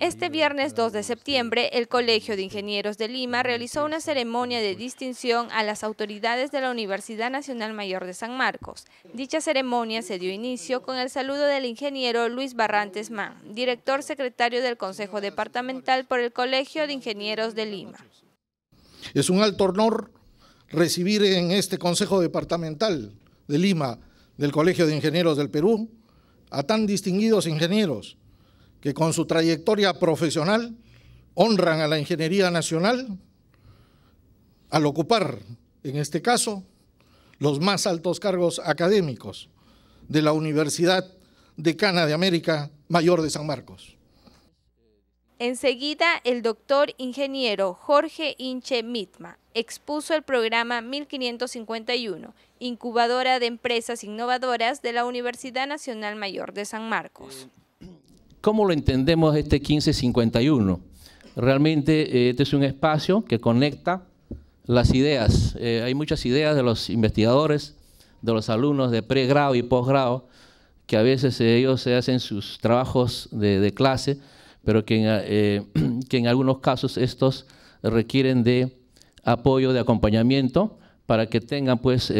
Este viernes 2 de septiembre, el Colegio de Ingenieros de Lima realizó una ceremonia de distinción a las autoridades de la Universidad Nacional Mayor de San Marcos. Dicha ceremonia se dio inicio con el saludo del ingeniero Luis Barrantes Mann, director secretario del Consejo Departamental por el Colegio de Ingenieros de Lima. Es un alto honor recibir en este Consejo Departamental de Lima del Colegio de Ingenieros del Perú a tan distinguidos ingenieros que con su trayectoria profesional honran a la ingeniería nacional al ocupar, en este caso, los más altos cargos académicos de la Universidad Decana de América Mayor de San Marcos. Enseguida, el doctor ingeniero Jorge Inche Mitma expuso el programa 1551, incubadora de empresas innovadoras de la Universidad Nacional Mayor de San Marcos. ¿Cómo lo entendemos este 1551? Realmente eh, este es un espacio que conecta las ideas. Eh, hay muchas ideas de los investigadores, de los alumnos de pregrado y posgrado, que a veces ellos se hacen sus trabajos de, clase, pero que en, eh, que en algunos casos estos requieren de apoyo, de acompañamiento, para que tengan pues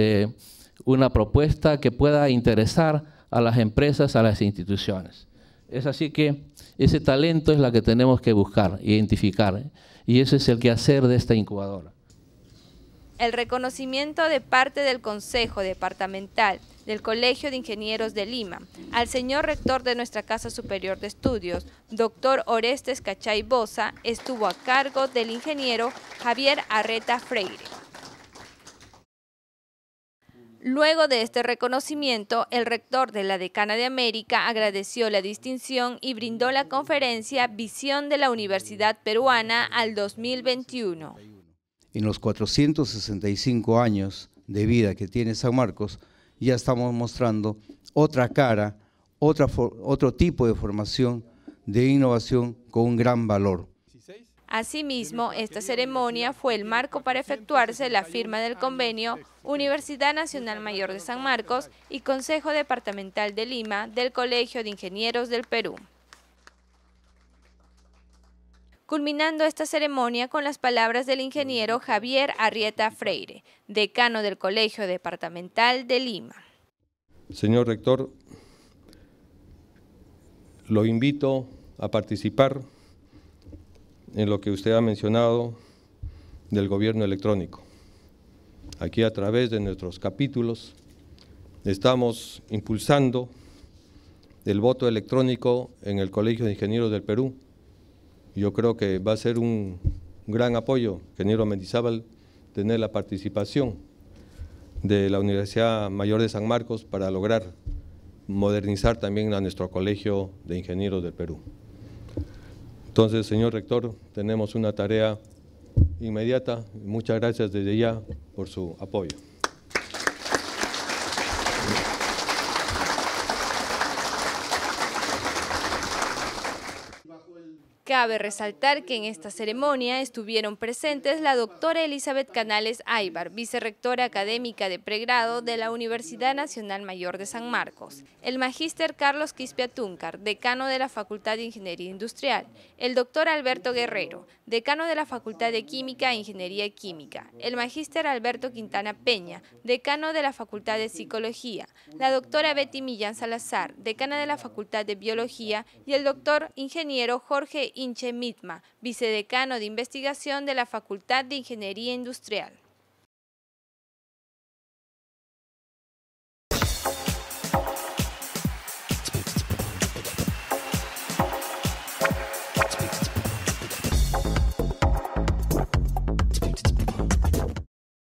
una propuesta que pueda interesar a las empresas, a las instituciones. Es así que ese talento es la que tenemos que buscar, identificar, ¿eh? y ese es el quehacer de esta incubadora. El reconocimiento de parte del Consejo Departamental del Colegio de Ingenieros de Lima al señor rector de nuestra Casa Superior de Estudios, doctor Orestes Cachay Bosa, estuvo a cargo del ingeniero Javier Arreta Freire. Luego de este reconocimiento, el rector de la Decana de América agradeció la distinción y brindó la conferencia Visión de la Universidad Peruana al 2021. En los 465 años de vida que tiene San Marcos, ya estamos mostrando otra cara, otra, otro tipo de formación de innovación con un gran valor. Asimismo, esta ceremonia fue el marco para efectuarse la firma del convenio Universidad Nacional Mayor de San Marcos y Consejo Departamental de Lima del Colegio de Ingenieros del Perú. Culminando esta ceremonia con las palabras del ingeniero Javier Arrieta Freire, decano del Colegio Departamental de Lima. Señor rector, lo invito a participar en lo que usted ha mencionado del gobierno electrónico. Aquí a través de nuestros capítulos estamos impulsando el voto electrónico en el Colegio de Ingenieros del Perú. Yo creo que va a ser un gran apoyo, ingeniero Mendizábal, tener la participación de la Universidad Mayor de San Marcos para lograr modernizar también a nuestro Colegio de Ingenieros del Perú. Entonces, señor rector, tenemos una tarea inmediata. Muchas gracias desde ya por su apoyo. Cabe resaltar que en esta ceremonia estuvieron presentes la doctora Elizabeth Canales Aybar, vicerrectora académica de pregrado de la Universidad Nacional Mayor de San Marcos, el magíster Carlos Quispia Túncar, decano de la Facultad de Ingeniería Industrial, el doctor Alberto Guerrero, decano de la Facultad de Química e Ingeniería Química, el magíster Alberto Quintana Peña, decano de la Facultad de Psicología, la doctora Betty Millán Salazar, decana de la Facultad de Biología y el doctor ingeniero Jorge Inche Mitma, vicedecano de investigación de la Facultad de Ingeniería Industrial.